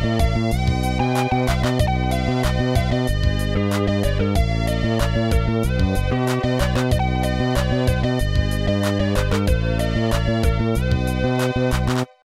Música